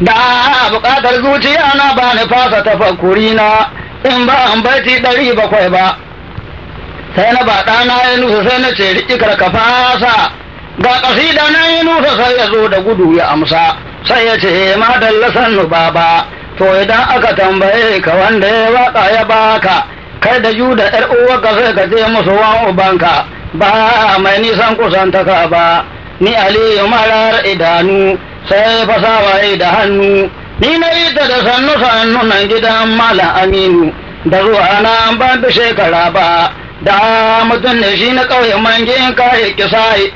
da buƙatar zuciya na ba ni fasa tafakkuri na in ba an baiti ɗari bakwai ba. Sai na ba ɗana ya nusa sai na ce riƙi ka fasa. Ga ƙasida na yi nusa sai ya zo da gudu ya amsa. Sai ya ce ma dalla sannu baba. To idan aka tambaye ka wanda ya waƙa ya baka kai da ju da ƴar uwarka sai ka je musu wan ubanka ba mai nisan kusantaka ba. Ni aliyu marar idanu sai fasawa da hannu ni na yi ta da sannu sannu nan gidan malam aminu da zuwa na ban da shekara ba da mutum ne shi na ƙauye mangin kare kisai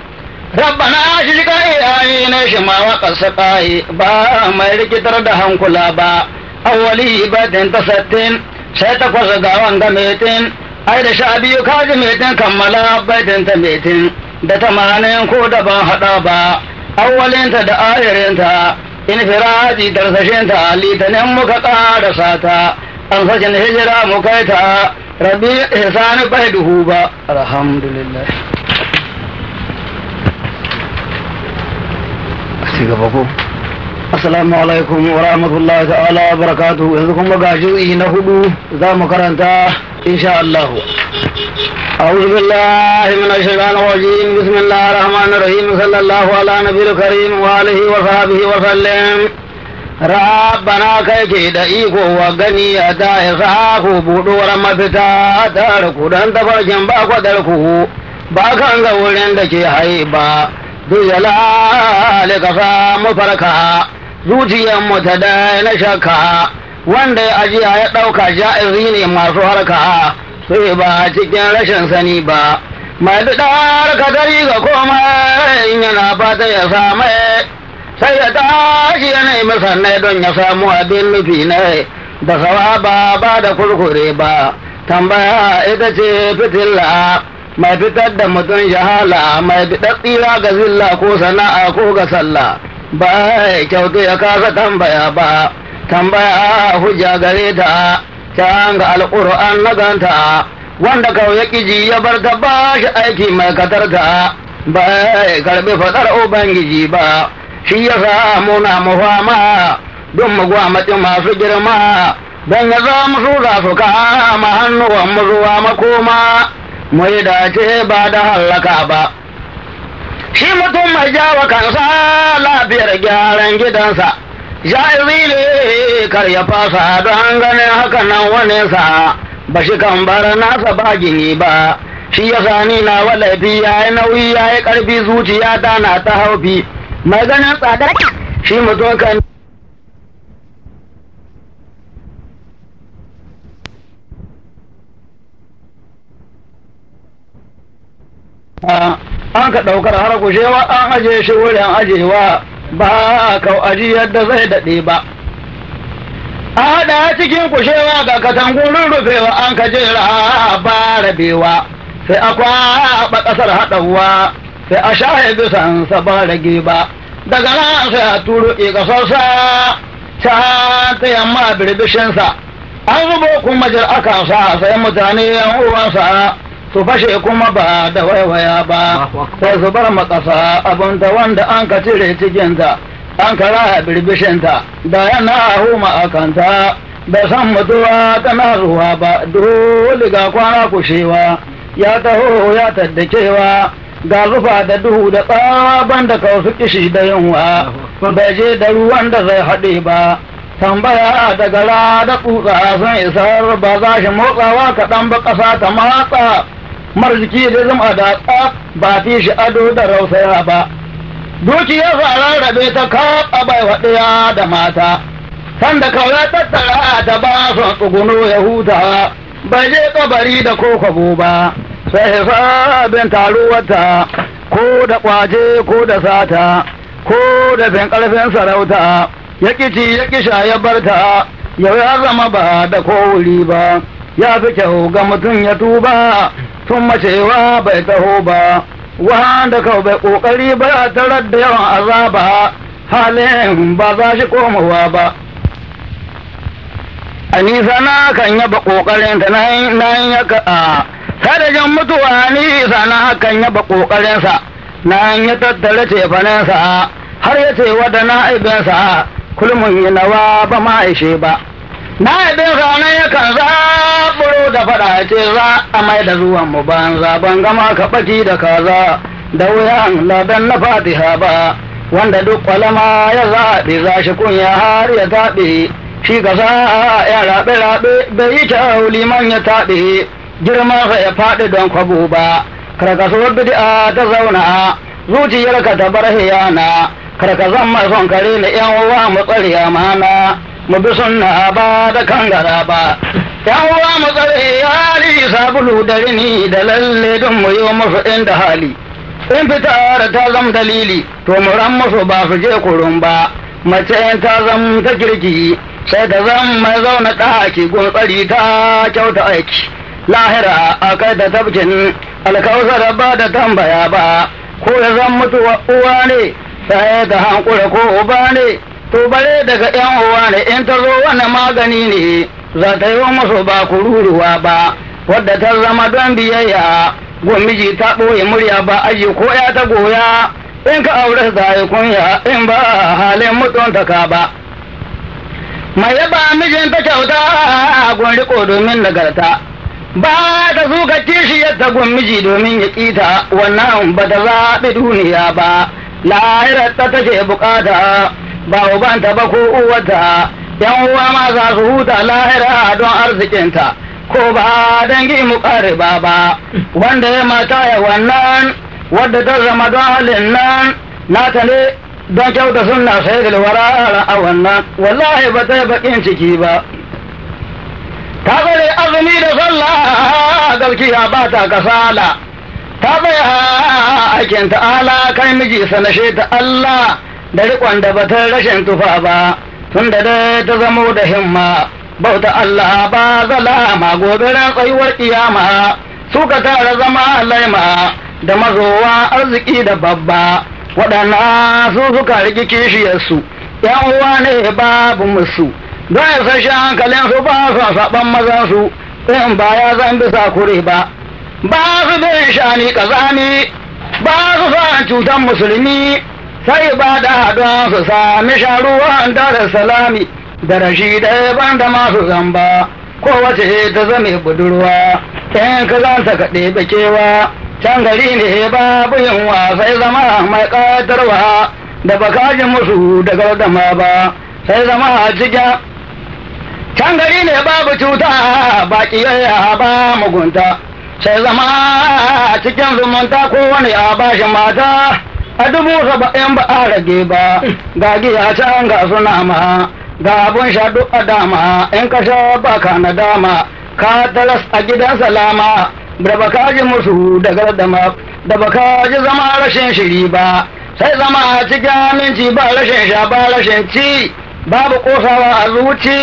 rabbana shi ka iyaye na shi ma waƙarsa ƙaye ba mai rikitar da hankula ba awwali batin ta sattin sai ta kwasa ga metin ai da sha biyu kaji metin kammala batin ta metin da tamanin ko da ban haɗa ba awwalinta da ayarinta in firaji tarsashinta litinin muka ƙara sata an fashin hijira mu kai ta rabi ihsani bai duhu ba alhamdulillah. Ci gaba ko? assalamu alaikum wa rahmatullahi ta'ala wa barakatuhu yanzu kuma ga ju'i na hudu za mu karanta insha Allah أعوذ بالله من الشيطان الرجيم بسم الله الرحمن الرحيم صلى الله على نبي الكريم وآله وصحبه وسلم ربنا كيكي دعيكو وغني أدائي buɗuwar mafita ta riku don tafarkin ba kwadarku ba kan ga wurin da ke farka zuciyarmu ta na shakka wanda ya ajiya ya ɗauka ja'izi ne masu harka. Sai ba cikin rashin sani ba mai daɗar ka dari ga komai yana fata ya samu sai ya tashi ya nemi sannai don ya samu abin nufi ne da sawaba ba da kurkure ba. Tambaya ita ce fitilla mai fitar da mutum shahala mai tsira ga zilla ko sana'a ko ga sallah. Ba kyautu ya kasa tambaya ba. Tambaya hujja gare ta can ga alƙur'an na ganta. Wanda kawai ya ƙiji ya bar ta ba shi aiki mai katarta. Ba ya karɓi faɗar ubangiji ba. Shi ya sa muna mafama don mu gwamnati masu girma. Don ya za mu su za su kama hannuwan mu zuwa makoma. Mu yi dace ba da hallaka ba. Shi mutum mai jawa kansa lafiyar gyaran gidansa. Jaizi ne kar ya fasa don ganin haka nan wani sa. Ba shi kan bar nasa ba gini ba. Shi ya sani na walafi ya yi nauyi ya yi ƙarfi zuciya ta na ta haufi. Mai ganin tsadar shi mutum kan an ka ɗaukar har kushewa an aje shi wurin ajewa. Ba ka aji yadda zai daɗe ba. A haɗa cikin kushewa ga katangun rufewa an ka jera ba rabewa. Sai a kwaɓa ƙasar haɗawa sai a shahe bisan sa ba rage ba. Daga nan sai a turo ƙasarsa ta ta yamma birbishinsa. An zubo kuma jar akansa sai mutane yan uwansa su fashe kuma ba da waiwaya ba. Sai su bar makasa abinta wanda an ka cire cikinta an ka raya birbishinta da yana huma a kanta. Bai san mutuwa tana zuwa ba dole ga kwana kushewa ya taho ya taddakewa. Ga zufa da duhu da tsaban da kausu kishi da yunwa bai je da ruwan da zai haɗe ba. Tambaya da gara da tsutsa sun isar ba za shi motsawa kaɗan ba ƙasa ta matsa. Marziki da zama da tsaf ba fi shi ado da rausaya ba. Dukiyar rarrabe ta kaɓa bai waɗaya da mata. Sanda kawai tattara ta ba su tsuguno ya huta. Bai je kabari da ko kwabo ba. Sai hisabin taruwarta ko da ƙwace ko da sata ko da fin ƙarfin sarauta. Ya ci ya kisha ya barta yau ya zama ba da ko wuri ba. Ya fi kyau ga mutum ya tuba. Tun macewa bai taho ba wanda kau bai ƙoƙari ba a tarar da yawan azaba halin ba za shi komowa ba. A nisa na kan yaba ƙoƙarin ta nan ya ka a sadajin mutuwa nisa na kan yaba kokarinsa nan ya tattara cefanensa har ya ce wada na aibinsa kulmun yi nawa ba ma ishe ba. Na bin rana yakan zaɓuro da faɗa ce za a mai da zuwan mu banza. Ban gama ka ɓaki da kaza da wuyan ladan na fatiha ba. Wanda duk kwalama ya zaɓe za shi kunya har ya taɓe shi ka sa ya raɓe raɓe bai yi kyau liman ya taɓe girman sa ya faɗi don kwabo ba. Karkaso bid'a ta zauna zuciyarka ta bar hiyana. Karkazan mai son kare na yan uwa mu tsare amana. Mu bi sunna ba da kangara ba yan uwa mu tsare hali sabulu da rini da lalle don mu yi musu inda hali in fitar ta zam dalili to mu ran musu ba su je kurun ba mace ta zam ta kirki sai ta zam mai zauna ɗaki gun tsari ta kyauta aiki lahira a kai da tabkin alkawusar ba da tambaya ba ko ya zan mutuwa uwa ne sai da hankula ko uba ne to bare daga yan uwa ne in ta zo wani magani ne za ta yi musu ba kururuwa ba wadda ta zama don biyayya. Gwamnati ta ɓoye murya ba aji ko ya ta goya. In ka aure ta yi kunya in ba halin mutunta ka ba. Mai yaba mijinta kyauta a riko domin nagarta. Ba ta zuka kishi yadda gun miji domin ya kita wannan ba ta zaɓi duniya ba. Lahirar ta take buƙata ba ubanta ba ko uwata yan uwa ma za su huta lahira don arzikinta. Ko ba dangi mu ba ba. Wanda ya mata ya wannan wadda ta zama don halin nan nata ne don kyauta sunna sai da wara a wannan. Wallahi ba ta bakin ciki ba. Ta tsare azumi da sallah gaskiya ba ta kasala. Ta tsaya aikin ta'ala kai miji sanashe ta Allah. Da riƙon da ba ta rashin tufa ba tun da dai ta zamo da himma bauta Allah ba zalama gobe ran tsayuwar kiyama suka tara zama laima da mazowa arziki da babba waɗanna su suka rigi kishiyarsu yan uwa ne babu musu don ya sashi hankalin su ba su saɓan mazan su in ba ya zan bisa kure ba ba su bin shani kazani ba su sa cutan musulmi sai ba da don su sami sharuwan da salami da rashi da ban da masu zamba. Kowace ta zame budurwa in ka zanta ka ɗebe kewa. Can gari ne babu yunwa sai zama mai ƙatarwa. Da baka ji musu da gardama ba sai zama a cikin can gari ne babu cuta ba ƙiyayya ba mugunta. Sai zama a cikin zumunta kowane a bashi mata. A dubu saba'in ba a rage ba ga giya can ga suna ma ga abun sha duk a dama in ka sha baka na dama ka taras a gidan salama. Da baka ji musu da gardama da baka ji zama rashin shiri ba sai zama a cikin aminci ba rashin sha ba rashin ci babu kosawa a zuci.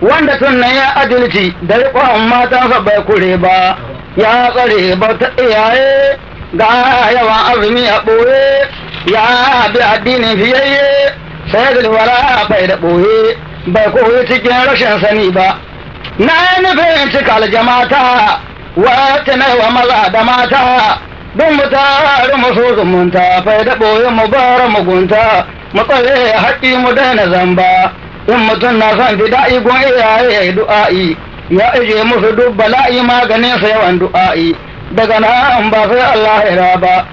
Wanda tunan ya adalci da riƙon matansa bai kure ba ya tsare bauta iyaye ga yawan azumi a ɓoye ya bi addinin fiyayye sai zulwara bai da ɓoye bai koyi cikin rashin sani ba. Na nufin cika aljamata wacce na wa maza da mata don mu tare mu so zumunta bai da ɓoye mu bara mugunta mu tsare haƙƙi mu daina zamba. In mutum na son fida'i gun iyaye ya yi du'a'i ya ije musu duk bala'i maganin sa yawan du'a'i. Daga nan ba sai Allah ya ba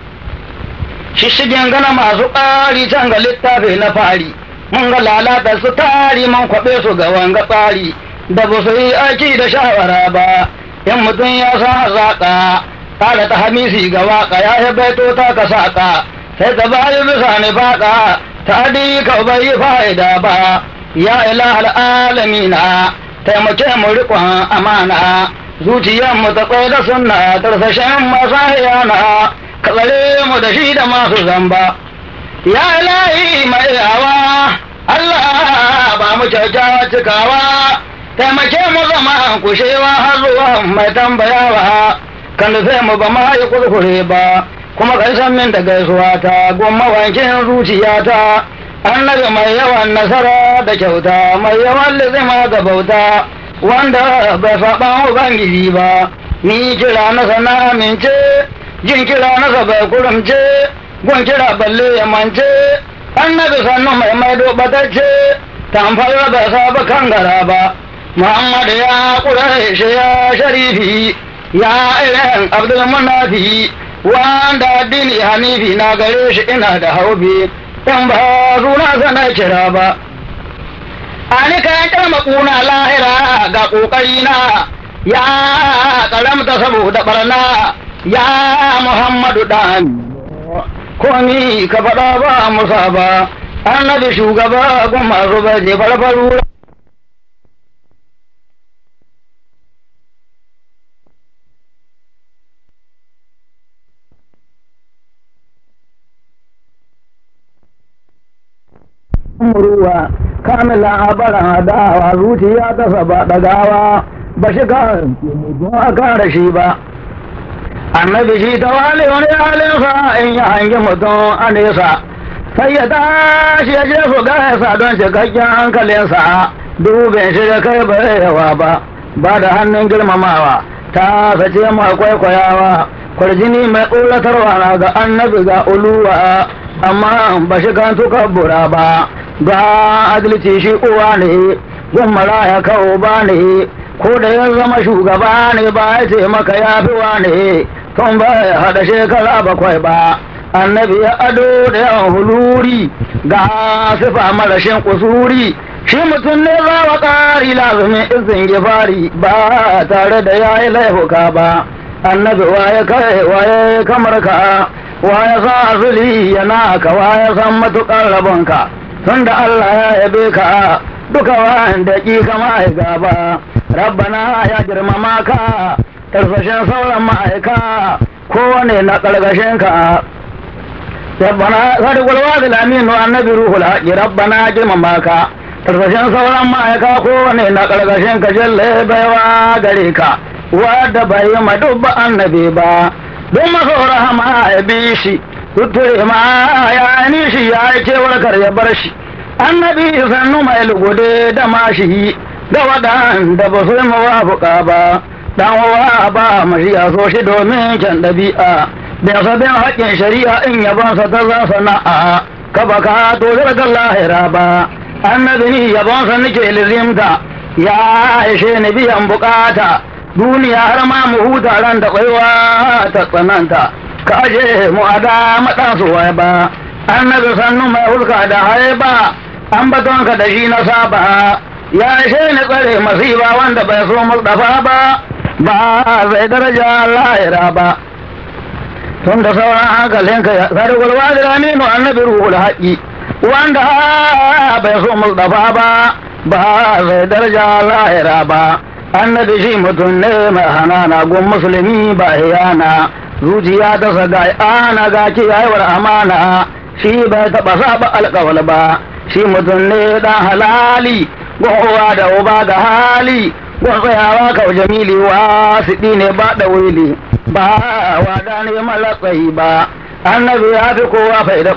shishigin gana masu ƙari can ga littafi na fari. Mun ga lalata su tari mun kwaɓe su ga wanga tsari. Da ba su yi aiki da shawara ba in mutum ya sa zaƙa ƙara ta hamisi ga waƙa ya yi baito ta ka saƙa. Sai ta bayi bisa ni faƙa ta ka bai fa'ida ba. Ya ilahal alamina taimake mu riƙon amana. Zuciyar mu ta tsaye da sunna tarsashen masu hayana ka tsare mu da shi da masu zamba. Ya ilahi mai yawa Allah ba mu kyakkyawa cikawa taimake mu zama kushewa har zuwa mai tambayawa kan nufe mu ba ma yi kurkure ba kuma ƙarshen min da gaisuwa ta gumma wankin zuciyata annabi mai yawan nasara da kyauta mai yawan lizima ga bauta wanda bai faɓan ubangiji ba. Ni kira nasa na amince jin kira nasa bai kurumce gun kira balle ya mance. Annabi sannu mai maido batacce tamfar ba saba kan gara ba. Muhammad ya ƙuraishe ya sharifi ya irin Abdul Munafi. Wanda addini hanifi na gare shi ina da haubi in ba suna sana kira ba. Ani ka kama kuna lahira ga ƙoƙari na ya karamta saboda barna ya Muhammadu dan. Komi ka faɗa ba musa ba annabi shugaba gun masu baje farfaru kamila a bara dawa zuciya ta saba ɗagawa ba shi ka a kare shi ba. Annabi shi ta wale wani halinsa in ya hangi mutum a nesa. Sai ya tashi ya je su gaisa don cikakken hankalinsa. Dubin shi da kai ba yawa ba. Ba da hannun girmamawa. Ta sace ma kwaikwayawa. Kwarjini mai ƙulatarwa na ga annabi ga uluwa. Amma ba shi kan tukabbura ba. Ga adalci shi uwa ne gummara ya kawo ba ne ko da ya zama shugaba ne ba ya ce maka ya fi wa ne tun ba ya haɗa shekara bakwai ba annabi ya ado da yawan huluri ga sifa marashin kusuri. Shi mutum ne za wa ƙari lazumin izin gifari ba tare da ya yi laifuka ba. Annabi waye kai waye kamar ka waye sa asali yana ka waye san matuƙar rabonka. Tun da Allah ya yabe ka duka wanda ƙi kama ya gaba. Rabbana ya girmama ka tarsashin sauran ma'aika kowane na ƙarƙashin ka. Rabbana sadiqul wazil aminu annabi ruhul haqi rabbana girmama ka. Tarsashin sauran ma'aika kowane na ƙarƙashin ka jalle baiwa gare ka. Wadda bai yi madubba annabi ba don maso rahama ya bi shi. Tuture ma ya ni shi ya yi cewar ya bar shi annabi sannu mai lugude da mashi da waɗanda ba su mawafuka ba dan wa ba mashi ya so shi domin can ɗabi'a bin sabin haƙƙin shari'a in yabonsa ta za sana'a ka ba ka to zargar lahira ba annabi ni yabonsa nake lizimta ya ishe ni biyan buƙata duniya har ma mu huta ran da kwaiwa ta tsananta ka aje mu a da maɗansu wai ba annabi sannu mai hulka da haiba an batonka da shi na saba ya ishe ni tsare masiba wanda bai so mustafa ba ba zai daraja lahira ba tun da sauran hankalinka ya sarkul wajen aminu annabi ruhul haƙi wanda bai so mustafa ba ba zai daraja lahira ba annabi shi mutum ne mai hanana gun musulmi ba yana zuciya ta saga ana ga kiyayewar amana. Shi bai taɓa saba alƙawal ba. Shi mutum ne ɗan halali gowa da uba ga hali. Gun tsayawa kau jamili wa siɗi ne ba da wili ba wada ne malatsayi ba. Annabi ya fi kowa fai da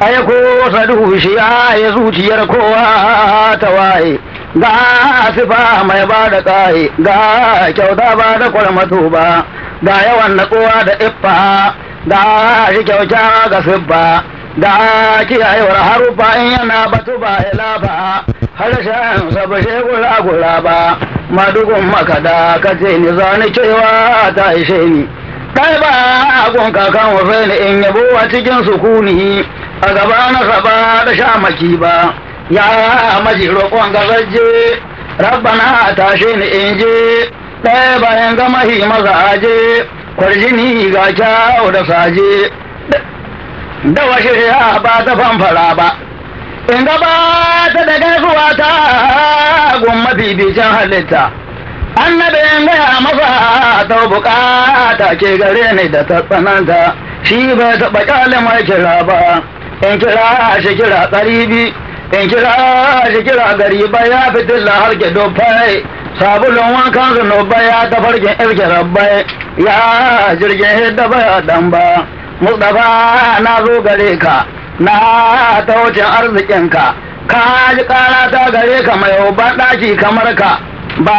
ɓoye aiko saduhu shi ya zuciyar kowa ta waye. Ga sifa mai ba da ƙaye ga kyauta ba da kwarmato ba ga yawan natsuwa da iffa ga shi kyauta ga siffa ga kiyayewar harufa in yana batu ba ya lafa harshen sabashe gula gula ba. Madugun makada ka ce ni zani cewa ta ishe ni. Kai ba gun kakan wafe in yabo a cikin sukuni a gaba na saba da shamaki ba. Ya maji roƙon gazaje rabbana tashe ni in je. Ɗaya bayan gama hi maza aje kwarjini ga kyau da saje. Da washe ya ba ta famfara ba. In gaba ta da gaisuwa ta gun mabibicin halitta. Annabin gaya masa ta buƙata ke gare ni da ta tsananta shi bai taɓa ƙyale mai kira ba. In kira shi kira tsaribi in kira shi kira gari ba ya fitilla har ke dofai sabulun wankan zunuba ya tafarkin irke rabbai ya jirgin hidda baya dan ba. Mustapha na zo gare ka na ta wucin arzikinka. Ka ji kara ta gare ka mai ɗaki kamar ka. Ba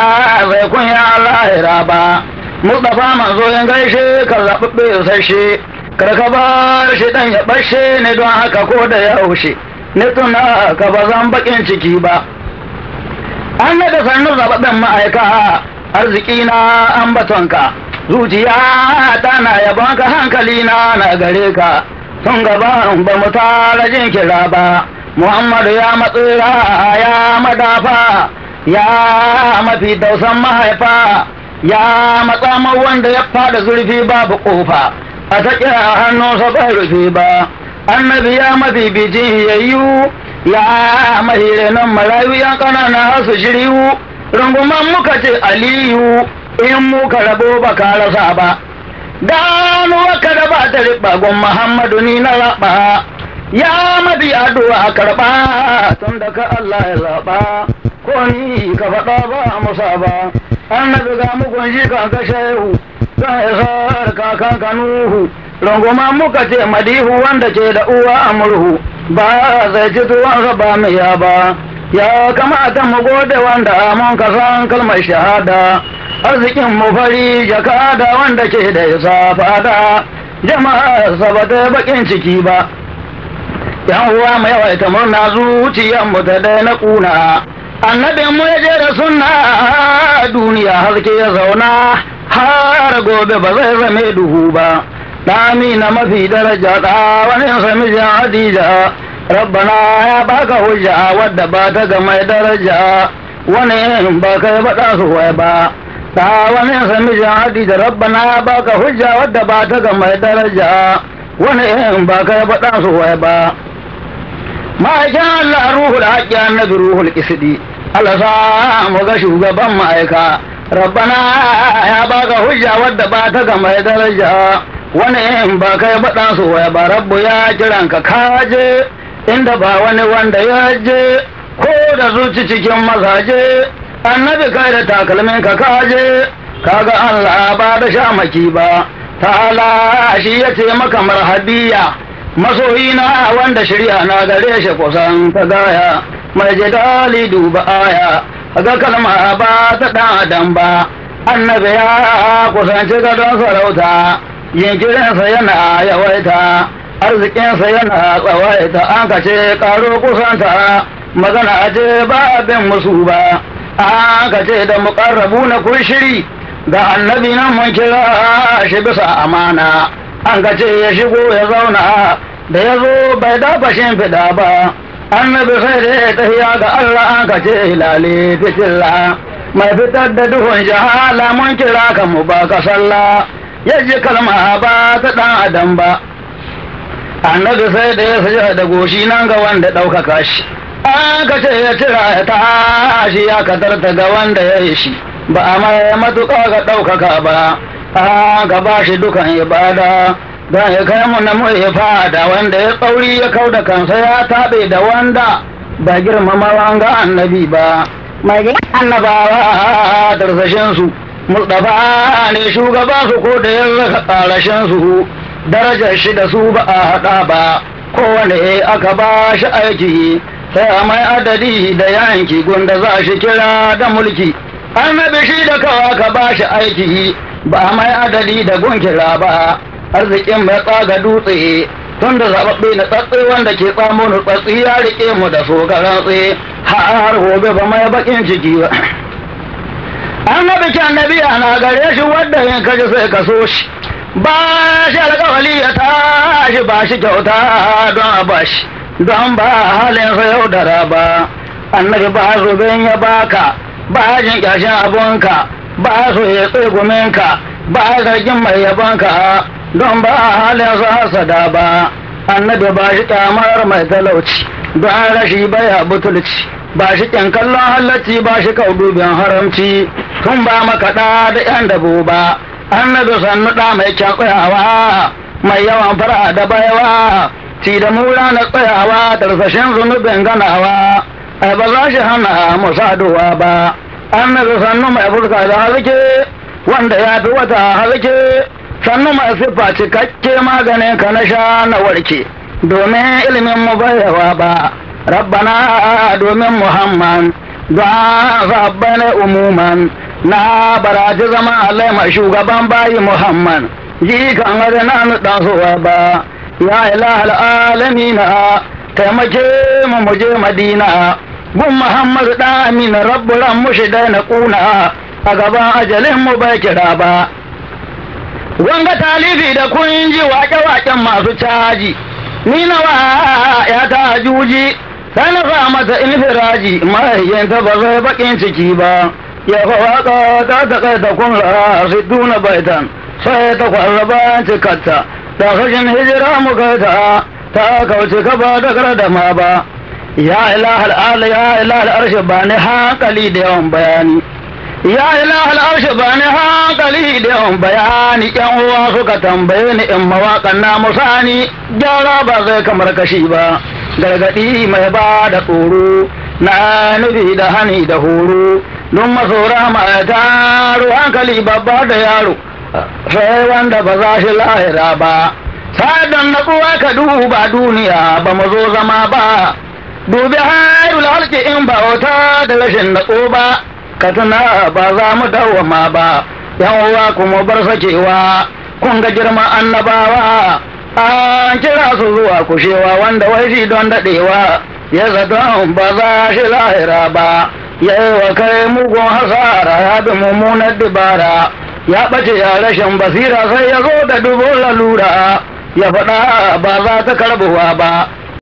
zai kunya lahira ba. Mustapha manzo yin gaishe ka zaɓaɓɓe sashe kar ka bar shi ɗan ya ɓashe ne don haka ko da yaushe. Ni tuna ka ba zan bakin ciki ba. An da sannu zaɓaɓɓen ma'aika. Arziki na ambatonka. Zuciya ta na yabonka hankali na na gare ka. Sun gaba ba mu tara jin kira ba. Muhammadu ya matsira ya madafa. Ya mafi dausan mahaifa ya matsamar wanda ya fada zurfi babu ƙofa a taƙi a hannunsa bai rufe ba. Annabi ya mafi bijin yayyu ya mahirenan marayu yan ƙanana su shiryu. Runguman muka ce aliyu in muka rabo ba ka rasa ba. Gano waƙa da ba ta riɓa gun muhammadu ni na raɓa. Ya mafi addu'a karɓa tun da ka Allah ya zaɓa. Ko ni ka faɗa ba musa ba annabi ga mugun shi kan ka shehu kan isar kakan kanuhu runguma muka ce madihu wanda ke da uwa a murhu. Ba zai ci tuwansa ba miya ba. Ya kamata mu gode wanda mun ka san kalmar shahada. Arzikin mu fari jakada wanda ke da isa fada. Jama'a sabata bakin ciki ba. Yan uwa mai yawaita murna zuciyar mu ta daina kuna annabin mu ya je da sunna duniya haske ya zauna har gobe ba zai zame duhu ba. Na mafi daraja ɗa wani sami jan hadija. Rabbana ya baka hujja wadda ba ta ga mai daraja. Wani ba kai baɗa su wai ba. Ɗa wani sami jan hadija rabbana ya baka hujja wadda ba ta ga mai daraja. Wani ba kai baɗa su wai ma'aikin Allah ruhul haƙƙi annabi ruhul isdi Allah sa mu ga shugaban ma'aika rabbana ya baka hujja wadda ba ta ga mai daraja wani ba kai baɗan su waya ba rabbu ya kiran ka kaje inda ba wani wanda ya je ko da zuci cikin mazaje annabi kai da takalmin ka kaje kaga Allah ba da shamaki ba ta'ala shi ya ce maka marhabiya masoyina wanda shirya na gare shi kusan ta gaya. Mai jidali duba aya ga kalma ba ta dan adam ba. Annabi ya kusanci gadon sarauta yinkirinsa yana yawaita arzikinsa yana tsawaita. An kace karo kusanta magana ce ba abin musu ba. An kace da muƙarrabu na kun shiri ga annabi nan mun kira shi bisa amana. An kace ya shigo ya zauna da ya zo bai dafa shimfiɗa ba. Annabi sai da ya tafiya ga Allah an kace hilale fitilla mai fitar da duhun jahala mun kira ka mu ba ka sallah. Yaji kalma ba ta ɗan adam ba. Annabi sai da ya saja da goshi nan ga wanda ɗaukaka shi. An ka ce ya tira ya tashi ya kadarta ga wanda ya yi shi. Ba a mai matuƙa ga ɗaukaka ba. An ka ba shi dukan ibada. Don ya kai mu na ya fada wanda ya tsauri ya kau da kansa ya taɓe da wanda ba girmama ga annabi ba. Mai annabawa darsashinsu Mustapha ne shugaba su ko da yanzu ƙarashin su darajar shi da su ba a haɗa ba. Kowane aka ba shi aiki sai a mai adadi da yanki gunda za shi kira da mulki. Annabi shi da kawa ka ba shi aiki ba mai adadi da gunkira ba arzikin mai tsaga dutse tun da zaɓaɓɓe na tsatsi wanda ke tsamo na tsatsi ya riƙe mu da so garantse har gobe ba mai baƙin ciki ba. Annabi can nabi ana gare shi wadda yin kaji sai ka so shi. Ba shi alƙawali ya tashi ba shi kyauta don a ba shi. Don ba halin sa da raba. Annabi ba zubin ya baka ba jin kyashin abunka ba so ya tseguminka ba zargin mai yabonka don ba halin sa hasada ba. Annabi ba shi kyamar mai talauci don rashi baya butulci. Ba shi kyan kallon halacci ba shi kaudubin haramci. Tun ba makaɗa da ‘yan dabo ba annabi sannu ɗa mai kyan tsayawa mai yawan fara da baiwa. Ci da mura na tsayawa tarsashin zunubin ganawa. Ba za shi hana musaduwa ba annabi sannu mai fuska da halke wanda ya fi wata halke sannu mai siffa cikakke maganin ka na sha na warke. Domin ilimin mu bayawa ba rabbana domin muhammad za sabbai umuman. Na baraji zama alaima shugaban bayi muhammad. Ji kan na dan sowa ba ya ilahal alamina taimake mu mu je madina. Gun muhammadu ɗan amina rabbu ran mu shi na ƙuna a gaban ajalin mu bai kira ba. Wanga talifi da kun ji waƙe-waƙen masu caji ni nawa ya ta juji sai na sa mata infiraji mahayyanta ba zai bakin ciki ba. Ya fa waƙa ta ta kai ta kun su duna baitan sai ta kwarraba cikatta da kashin hijira mu kai ta ta kauce ka ba da ma ba. Ya ilahal ala ya ilahal arshi ba ni hankali da yawan bayani. Ya ilahal arshi ba ni hankali da yawan bayani. Yan uwa suka tambaye ni in mawaƙan na musani gyara ba zai kamar kashi ba. Gargaɗi mai ba da tsoro na nufi da hani da horo. Don masora mai taro hankali babba da yaro. Sai wanda ba za shi lahira ba. Sadan na kuwa ka duba duniya ba mu zo zama ba. Dubi hairul halki in ba wata da rashin na ba ka tuna ba za mu dawama ba. Yan uwa kuma bar sakewa kun ga girman annabawa. An kira su zuwa kushewa wanda wai shi don daɗewa. Ya zaton ba za shi lahira ba. Ya yi wa kai mugun hasara ya bi mummunar dubara. Ya ɓace ya rashin basira sai ya zo da dubun lalura. Ya faɗa ba za ta karbuwa ba.